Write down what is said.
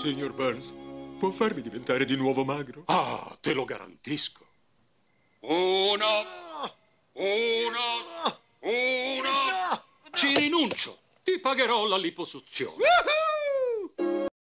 Signor Burns, può farmi diventare di nuovo magro? Ah, te lo garantisco. Uno, uno, uno. Ci rinuncio. Ti pagherò la liposuzione.